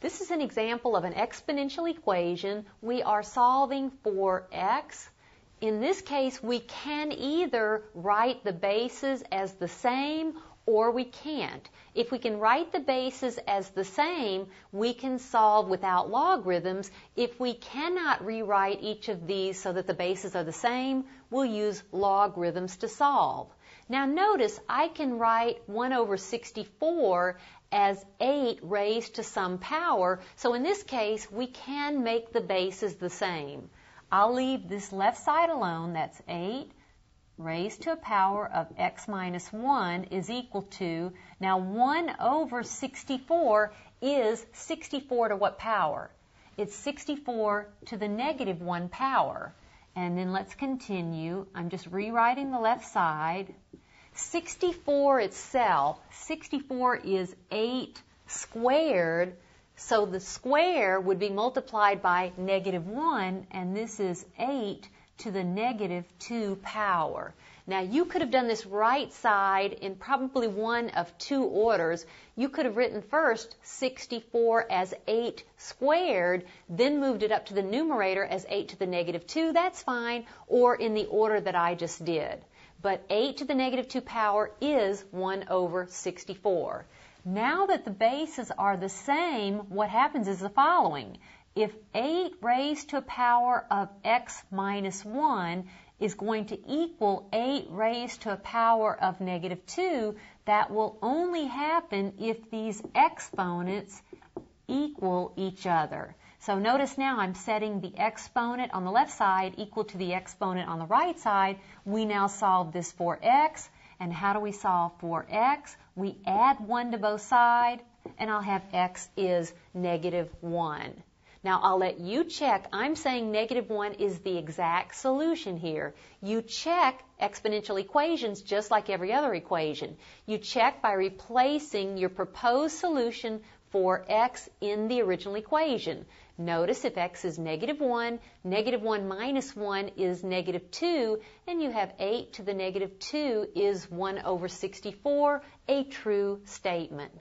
This is an example of an exponential equation. We are solving for x. In this case, we can either write the bases as the same or we can't. If we can write the bases as the same, we can solve without logarithms. If we cannot rewrite each of these so that the bases are the same, we'll use logarithms to solve. Now notice I can write 1 over 64 as 8 raised to some power. So in this case, we can make the bases the same. I'll leave this left side alone. That's 8 raised to a power of x minus 1 is equal to, now 1 over 64 is 64 to what power? It's 64 to the negative 1 power. And then let's continue. I'm just rewriting the left side. 64 itself, 64 is 8 squared, so the square would be multiplied by negative 1, and this is 8 to the negative 2 power. Now you could have done this right side in probably one of two orders. You could have written first 64 as 8 squared, then moved it up to the numerator as 8 to the negative 2. That's fine, or in the order that I just did but 8 to the negative 2 power is 1 over 64. Now that the bases are the same, what happens is the following. If 8 raised to a power of x minus 1 is going to equal 8 raised to a power of negative 2, that will only happen if these exponents equal each other. So notice now I'm setting the exponent on the left side equal to the exponent on the right side. We now solve this for x. And how do we solve for x? We add 1 to both sides, and I'll have x is negative 1. Now I'll let you check. I'm saying negative 1 is the exact solution here. You check exponential equations just like every other equation. You check by replacing your proposed solution for x in the original equation. Notice if x is negative 1, negative 1 minus 1 is negative 2, and you have 8 to the negative 2 is 1 over 64, a true statement.